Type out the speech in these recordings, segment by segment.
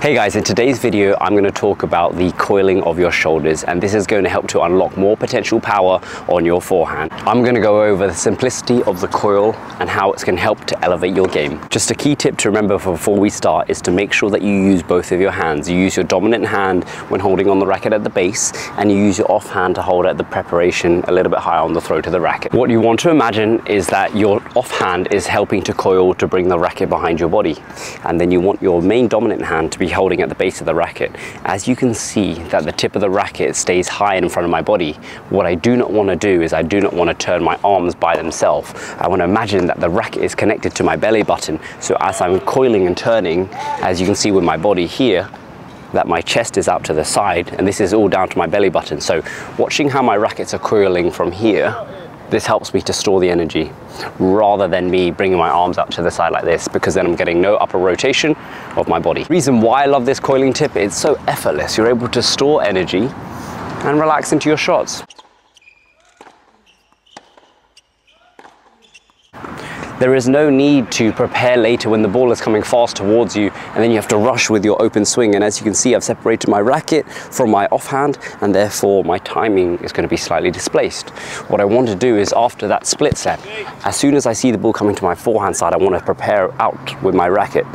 Hey guys, in today's video, I'm going to talk about the coiling of your shoulders and this is going to help to unlock more potential power on your forehand. I'm going to go over the simplicity of the coil and how it's going to help to elevate your game. Just a key tip to remember before we start is to make sure that you use both of your hands. You use your dominant hand when holding on the racket at the base and you use your off hand to hold at the preparation a little bit higher on the throat of the racket. What you want to imagine is that your off hand is helping to coil to bring the racket behind your body and then you want your main dominant hand to be holding at the base of the racket. As you can see that the tip of the racket stays high in front of my body, what I do not want to do is I do not want to turn my arms by themselves. I want to imagine that the racket is connected to my belly button. So as I'm coiling and turning, as you can see with my body here, that my chest is out to the side and this is all down to my belly button. So watching how my rackets are coiling from here, this helps me to store the energy rather than me bringing my arms up to the side like this because then I'm getting no upper rotation of my body. Reason why I love this coiling tip, it's so effortless. You're able to store energy and relax into your shots. There is no need to prepare later when the ball is coming fast towards you and then you have to rush with your open swing. And as you can see, I've separated my racket from my offhand and therefore my timing is going to be slightly displaced. What I want to do is after that split set, as soon as I see the ball coming to my forehand side, I want to prepare out with my racket.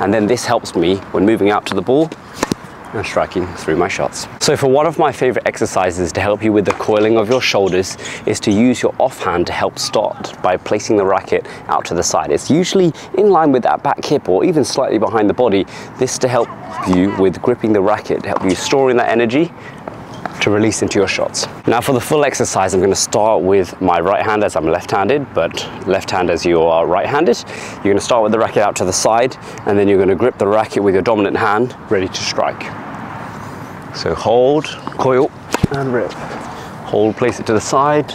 And then this helps me when moving out to the ball and striking through my shots. So for one of my favorite exercises to help you with the coiling of your shoulders is to use your offhand to help start by placing the racket out to the side. It's usually in line with that back hip or even slightly behind the body. This to help you with gripping the racket, to help you storing that energy to release into your shots. Now for the full exercise, I'm gonna start with my right hand as I'm left-handed, but left hand as you are right-handed. You're gonna start with the racket out to the side, and then you're gonna grip the racket with your dominant hand, ready to strike. So hold, coil, and rip. Hold, place it to the side.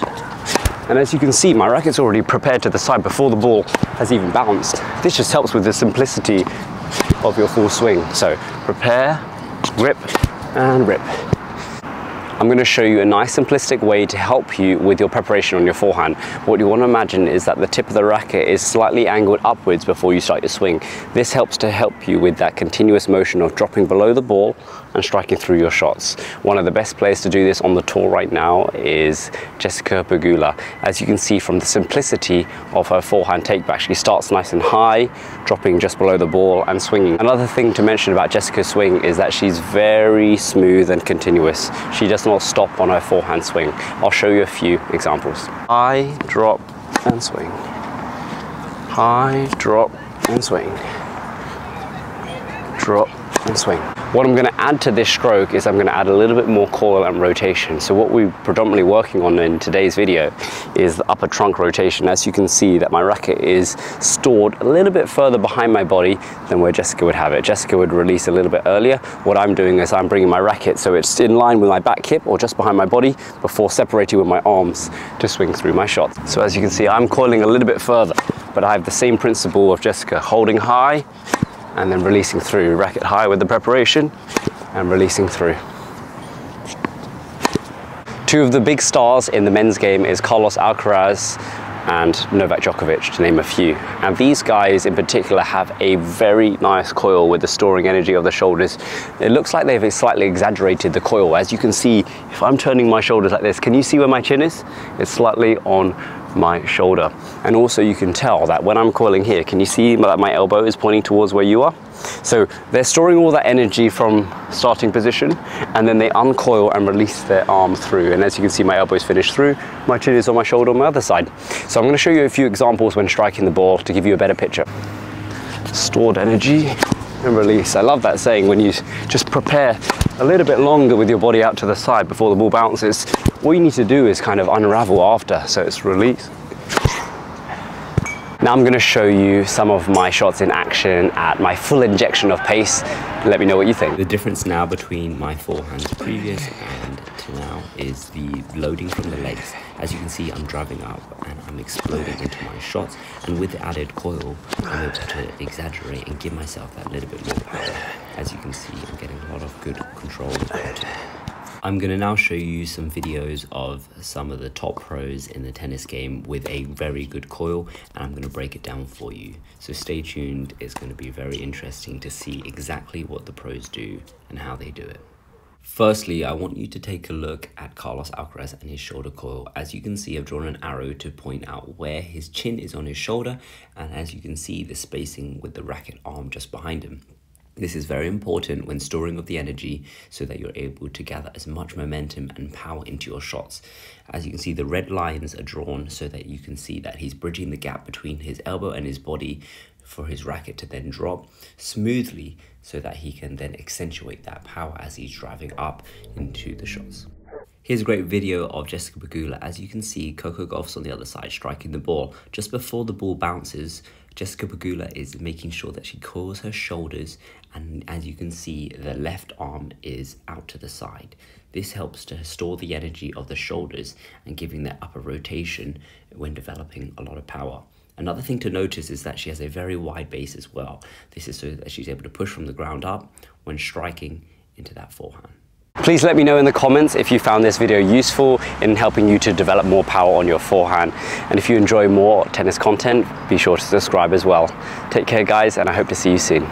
And as you can see, my racket's already prepared to the side before the ball has even bounced. This just helps with the simplicity of your full swing. So prepare, grip, and rip. I'm going to show you a nice simplistic way to help you with your preparation on your forehand. What you want to imagine is that the tip of the racket is slightly angled upwards before you start your swing. This helps to help you with that continuous motion of dropping below the ball and striking through your shots. One of the best players to do this on the tour right now is Jessica Pegula. As you can see from the simplicity of her forehand takeback, she starts nice and high, dropping just below the ball and swinging. Another thing to mention about Jessica's swing is that she's very smooth and continuous. She does not stop on her forehand swing. I'll show you a few examples. High, drop, and swing. High, drop, and swing. Drop, and swing. What I'm going to add to this stroke is I'm going to add a little bit more coil and rotation. So what we're predominantly working on in today's video is the upper trunk rotation. As you can see that my racket is stored a little bit further behind my body than where Jessica would have it. Jessica would release a little bit earlier. What I'm doing is I'm bringing my racket so it's in line with my back hip or just behind my body before separating with my arms to swing through my shot. So as you can see, I'm coiling a little bit further, but I have the same principle of Jessica holding high and then releasing through. Racket high with the preparation and releasing through. Two of the big stars in the men's game is Carlos Alcaraz and Novak Djokovic, to name a few. And these guys in particular have a very nice coil with the storing energy of the shoulders. It looks like they've slightly exaggerated the coil. As you can see, if I'm turning my shoulders like this, can you see where my chin is? It's slightly on my shoulder. And also you can tell that when I'm coiling here, can you see that my elbow is pointing towards where you are? So they're storing all that energy from starting position and then they uncoil and release their arm through. And as you can see, my elbow is finished through, my chin is on my shoulder on my other side. So I'm gonna show you a few examples when striking the ball to give you a better picture. Stored energy and release. I love that saying when you just prepare a little bit longer with your body out to the side before the ball bounces. All you need to do is kind of unravel after. So it's release, now I'm going to show you some of my shots in action at my full injection of pace. Let me know what you think. The difference now between my forehands previous and to now is the loading from the legs. As you can see, I'm driving up and I'm exploding into my shots. And with the added coil, I'm able to exaggerate and give myself that little bit more power. As you can see, I'm getting a lot of good control I'm going to now show you some videos of some of the top pros in the tennis game with a very good coil and I'm going to break it down for you. So stay tuned, it's going to be very interesting to see exactly what the pros do and how they do it. Firstly, I want you to take a look at Carlos Alcaraz and his shoulder coil. As you can see, I've drawn an arrow to point out where his chin is on his shoulder, and as you can see, the spacing with the racket arm just behind him. This is very important when storing up the energy so that you're able to gather as much momentum and power into your shots. As you can see, the red lines are drawn so that you can see that he's bridging the gap between his elbow and his body for his racket to then drop smoothly so that he can then accentuate that power as he's driving up into the shots. Here's a great video of Jessica Pegula. As you can see, Coco Gauff's on the other side striking the ball. Just before the ball bounces, Jessica Pegula is making sure that she coils her shoulders and as you can see, the left arm is out to the side. This helps to store the energy of the shoulders and giving that upper rotation when developing a lot of power. Another thing to notice is that she has a very wide base as well. This is so that she's able to push from the ground up when striking into that forehand. Please let me know in the comments if you found this video useful in helping you to develop more power on your forehand. And if you enjoy more tennis content, be sure to subscribe as well. Take care guys and I hope to see you soon.